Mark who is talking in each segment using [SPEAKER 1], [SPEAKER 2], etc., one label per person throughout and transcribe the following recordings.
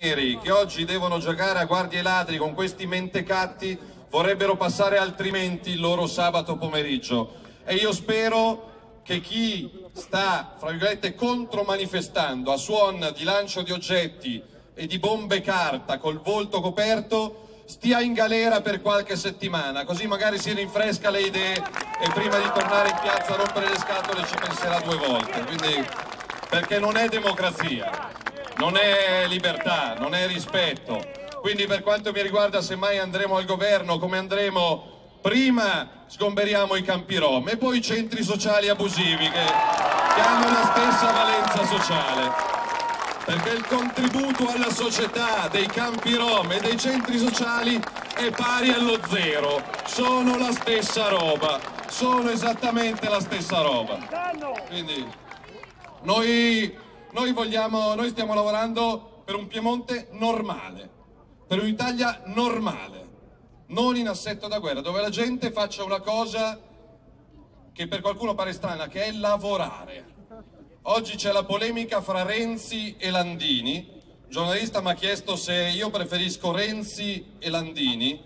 [SPEAKER 1] che oggi devono giocare a guardie e ladri con questi mentecatti vorrebbero passare altrimenti il loro sabato pomeriggio. E io spero che chi sta, fra virgolette, contromanifestando a suon di lancio di oggetti e di bombe carta col volto coperto stia in galera per qualche settimana, così magari si rinfresca le idee e prima di tornare in piazza a rompere le scatole ci penserà due volte, Quindi, perché non è democrazia non è libertà, non è rispetto. Quindi per quanto mi riguarda se mai andremo al governo come andremo prima sgomberiamo i campi rom e poi i centri sociali abusivi che, che hanno la stessa valenza sociale perché il contributo alla società dei campi rom e dei centri sociali è pari allo zero, sono la stessa roba, sono esattamente la stessa roba. Quindi noi noi, vogliamo, noi stiamo lavorando per un Piemonte normale, per un'Italia normale, non in assetto da guerra, dove la gente faccia una cosa che per qualcuno pare strana, che è lavorare. Oggi c'è la polemica fra Renzi e Landini. Un giornalista mi ha chiesto se io preferisco Renzi e Landini.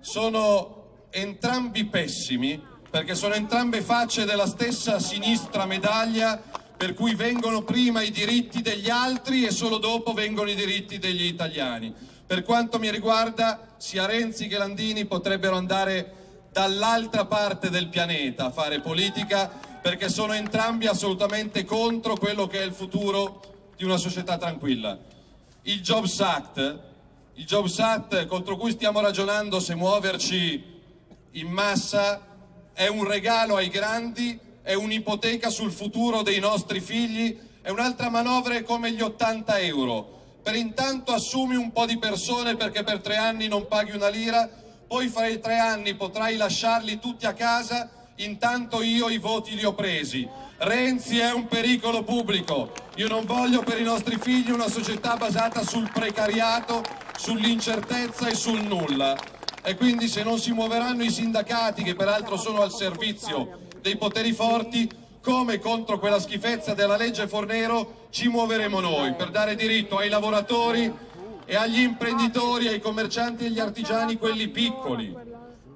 [SPEAKER 1] Sono entrambi pessimi perché sono entrambe facce della stessa sinistra medaglia per cui vengono prima i diritti degli altri e solo dopo vengono i diritti degli italiani. Per quanto mi riguarda, sia Renzi che Landini potrebbero andare dall'altra parte del pianeta a fare politica perché sono entrambi assolutamente contro quello che è il futuro di una società tranquilla. Il Jobs Act, il Jobs Act contro cui stiamo ragionando se muoverci in massa è un regalo ai grandi è un'ipoteca sul futuro dei nostri figli, è un'altra manovra come gli 80 euro. Per intanto assumi un po' di persone perché per tre anni non paghi una lira, poi fra i tre anni potrai lasciarli tutti a casa, intanto io i voti li ho presi. Renzi è un pericolo pubblico, io non voglio per i nostri figli una società basata sul precariato, sull'incertezza e sul nulla. E quindi se non si muoveranno i sindacati, che peraltro sono al servizio dei poteri forti, come contro quella schifezza della legge Fornero ci muoveremo noi per dare diritto ai lavoratori e agli imprenditori, ai commercianti e agli artigiani, quelli piccoli,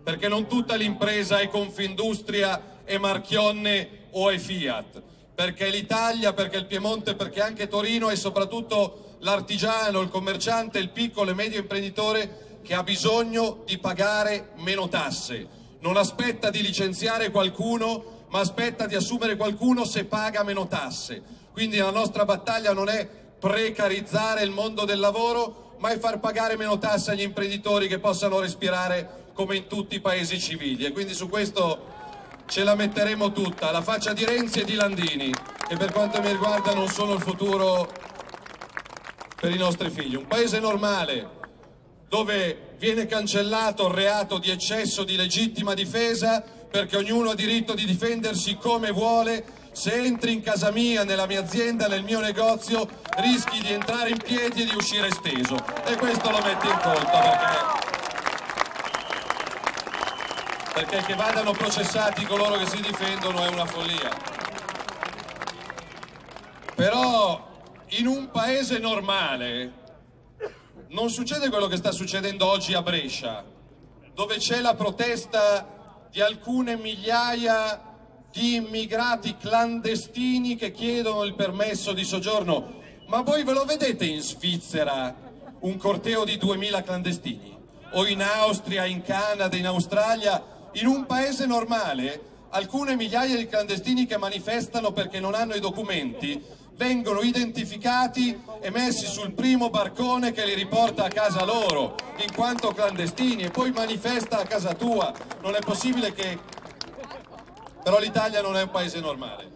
[SPEAKER 1] perché non tutta l'impresa è Confindustria, è Marchionne o è Fiat, perché l'Italia, perché il Piemonte, perché anche Torino e soprattutto l'artigiano, il commerciante, il piccolo e medio imprenditore che ha bisogno di pagare meno tasse, non aspetta di licenziare qualcuno, ma aspetta di assumere qualcuno se paga meno tasse. Quindi la nostra battaglia non è precarizzare il mondo del lavoro, ma è far pagare meno tasse agli imprenditori che possano respirare come in tutti i paesi civili. E quindi su questo ce la metteremo tutta, la faccia di Renzi e di Landini, che per quanto mi riguarda non sono il futuro per i nostri figli. Un paese normale, dove viene cancellato il reato di eccesso di legittima difesa perché ognuno ha diritto di difendersi come vuole se entri in casa mia, nella mia azienda, nel mio negozio rischi di entrare in piedi e di uscire steso e questo lo metti in conto perché perché che vadano processati coloro che si difendono è una follia. Però in un paese normale non succede quello che sta succedendo oggi a Brescia, dove c'è la protesta di alcune migliaia di immigrati clandestini che chiedono il permesso di soggiorno. Ma voi ve lo vedete in Svizzera un corteo di 2000 clandestini? O in Austria, in Canada, in Australia, in un paese normale, alcune migliaia di clandestini che manifestano perché non hanno i documenti vengono identificati e messi sul primo barcone che li riporta a casa loro, in quanto clandestini, e poi manifesta a casa tua. Non è possibile che... Però l'Italia non è un paese normale.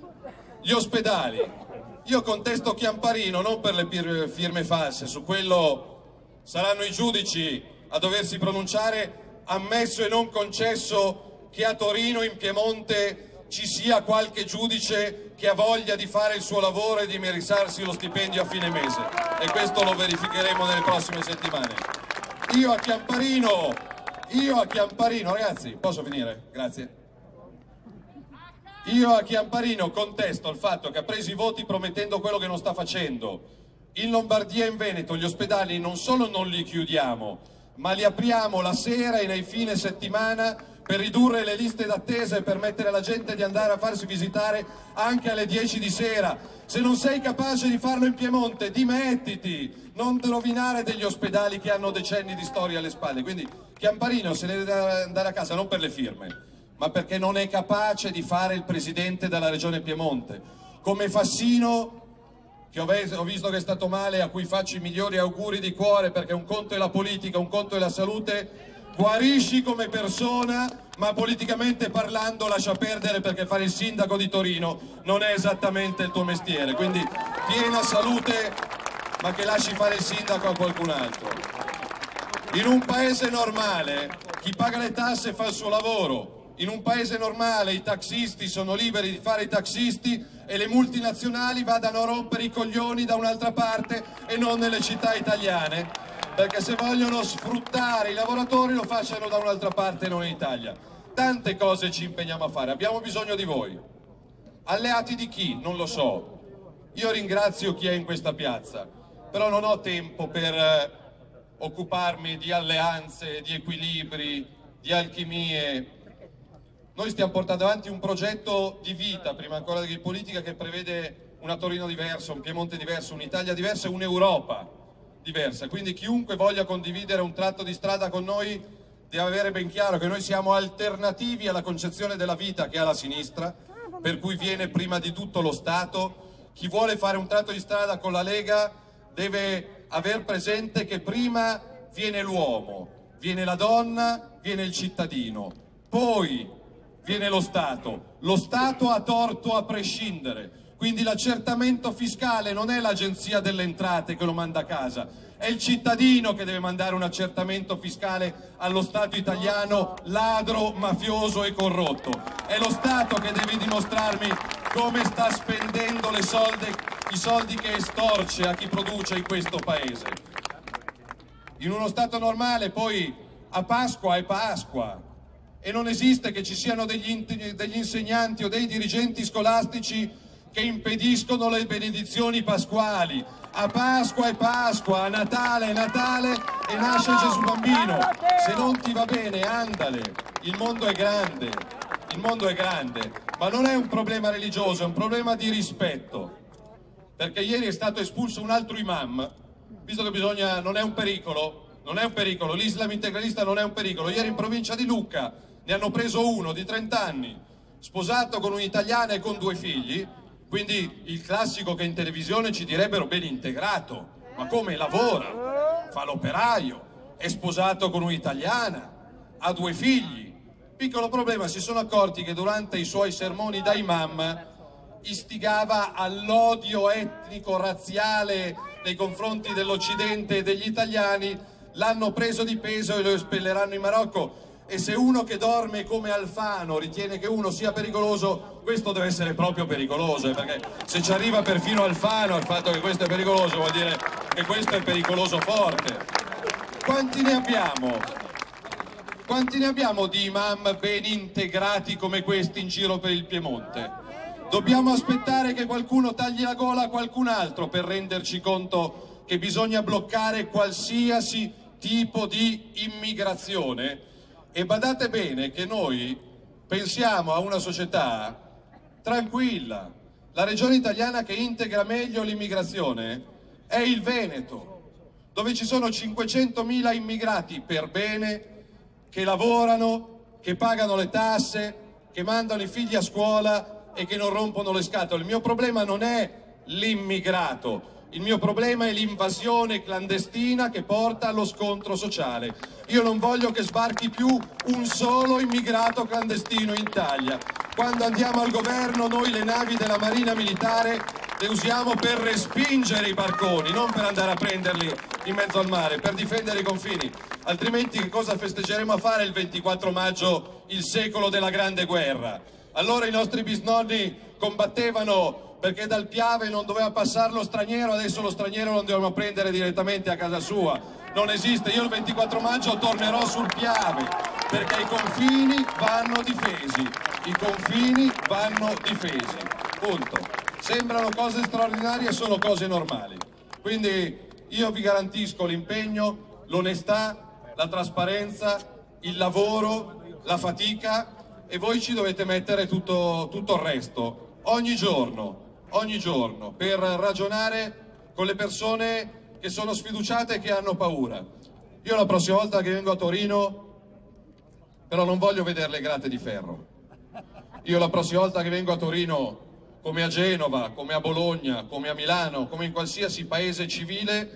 [SPEAKER 1] Gli ospedali. Io contesto Chiamparino non per le firme false, su quello saranno i giudici a doversi pronunciare, ammesso e non concesso che a Torino, in Piemonte, ci sia qualche giudice che ha voglia di fare il suo lavoro e di meritarsi lo stipendio a fine mese e questo lo verificheremo nelle prossime settimane. Io a Chiamparino, io a Chiamparino, ragazzi, posso finire? Grazie. Io a Chiamparino contesto il fatto che ha preso i voti promettendo quello che non sta facendo, In Lombardia e in Veneto gli ospedali non solo non li chiudiamo, ma li apriamo la sera e nei fine settimana per ridurre le liste d'attesa e permettere alla gente di andare a farsi visitare anche alle 10 di sera. Se non sei capace di farlo in Piemonte, dimettiti, non rovinare degli ospedali che hanno decenni di storia alle spalle. Quindi Chiamparino se ne deve andare a casa non per le firme, ma perché non è capace di fare il presidente della regione Piemonte. Come Fassino che ho visto che è stato male, a cui faccio i migliori auguri di cuore perché un conto è la politica, un conto è la salute, guarisci come persona, ma politicamente parlando lascia perdere perché fare il sindaco di Torino non è esattamente il tuo mestiere. Quindi piena salute, ma che lasci fare il sindaco a qualcun altro. In un paese normale chi paga le tasse fa il suo lavoro, in un paese normale i taxisti sono liberi di fare i taxisti e le multinazionali vadano a rompere i coglioni da un'altra parte e non nelle città italiane perché se vogliono sfruttare i lavoratori lo facciano da un'altra parte non in Italia. Tante cose ci impegniamo a fare, abbiamo bisogno di voi. Alleati di chi? Non lo so. Io ringrazio chi è in questa piazza, però non ho tempo per eh, occuparmi di alleanze, di equilibri, di alchimie. Noi stiamo portando avanti un progetto di vita, prima ancora di politica, che prevede una Torino diversa, un Piemonte diverso, un'Italia diversa e un'Europa diversa. Quindi chiunque voglia condividere un tratto di strada con noi deve avere ben chiaro che noi siamo alternativi alla concezione della vita che ha la sinistra, per cui viene prima di tutto lo Stato. Chi vuole fare un tratto di strada con la Lega deve aver presente che prima viene l'uomo, viene la donna, viene il cittadino, poi viene lo Stato. Lo Stato ha torto a prescindere quindi l'accertamento fiscale non è l'agenzia delle entrate che lo manda a casa, è il cittadino che deve mandare un accertamento fiscale allo Stato italiano ladro, mafioso e corrotto. È lo Stato che deve dimostrarmi come sta spendendo soldi, i soldi che estorce a chi produce in questo Paese. In uno Stato normale poi a Pasqua è Pasqua e non esiste che ci siano degli, degli insegnanti o dei dirigenti scolastici che impediscono le benedizioni pasquali. A Pasqua è Pasqua, a Natale è Natale e nasce Gesù bambino. Se non ti va bene, andale. Il mondo è grande, il mondo è grande, ma non è un problema religioso, è un problema di rispetto. Perché ieri è stato espulso un altro imam, visto che bisogna, non è un pericolo, non è un pericolo, l'Islam integralista non è un pericolo. Ieri in provincia di Lucca ne hanno preso uno di 30 anni, sposato con un'italiana e con due figli, quindi il classico che in televisione ci direbbero ben integrato, ma come lavora? Fa l'operaio, è sposato con un'italiana, ha due figli. Piccolo problema, si sono accorti che durante i suoi sermoni da imam istigava all'odio etnico-razziale nei confronti dell'Occidente e degli italiani, l'hanno preso di peso e lo espelleranno in Marocco e se uno che dorme come Alfano ritiene che uno sia pericoloso, questo deve essere proprio pericoloso, eh, perché se ci arriva perfino Alfano al fatto che questo è pericoloso vuol dire che questo è pericoloso forte. Quanti ne abbiamo? Quanti ne abbiamo di imam ben integrati come questi in giro per il Piemonte? Dobbiamo aspettare che qualcuno tagli la gola a qualcun altro per renderci conto che bisogna bloccare qualsiasi tipo di immigrazione? E badate bene che noi pensiamo a una società tranquilla. La regione italiana che integra meglio l'immigrazione è il Veneto, dove ci sono 500.000 immigrati per bene, che lavorano, che pagano le tasse, che mandano i figli a scuola e che non rompono le scatole. Il mio problema non è l'immigrato, il mio problema è l'invasione clandestina che porta allo scontro sociale. Io non voglio che sbarchi più un solo immigrato clandestino in Italia. Quando andiamo al governo noi le navi della Marina Militare le usiamo per respingere i barconi, non per andare a prenderli in mezzo al mare, per difendere i confini. Altrimenti che cosa festeggeremo a fare il 24 maggio, il secolo della Grande Guerra? Allora i nostri bisnonni combattevano perché dal Piave non doveva passare lo straniero, adesso lo straniero lo dobbiamo prendere direttamente a casa sua. Non esiste, io il 24 maggio tornerò sul Piave, perché i confini vanno difesi, i confini vanno difesi, punto. Sembrano cose straordinarie, sono cose normali. Quindi io vi garantisco l'impegno, l'onestà, la trasparenza, il lavoro, la fatica e voi ci dovete mettere tutto, tutto il resto, ogni giorno, ogni giorno, per ragionare con le persone che sono sfiduciate e che hanno paura. Io la prossima volta che vengo a Torino però non voglio vedere le grate di ferro. Io la prossima volta che vengo a Torino, come a Genova, come a Bologna, come a Milano, come in qualsiasi paese civile,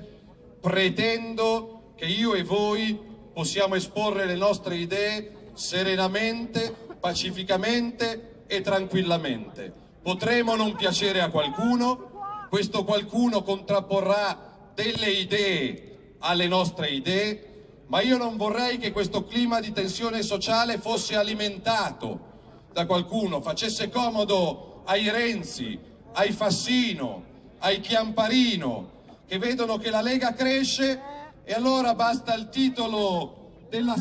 [SPEAKER 1] pretendo che io e voi possiamo esporre le nostre idee serenamente, pacificamente e tranquillamente. Potremo non piacere a qualcuno, questo qualcuno contrapporrà delle idee alle nostre idee, ma io non vorrei che questo clima di tensione sociale fosse alimentato da qualcuno, facesse comodo ai Renzi, ai Fassino, ai Chiamparino, che vedono che la Lega cresce e allora basta il titolo della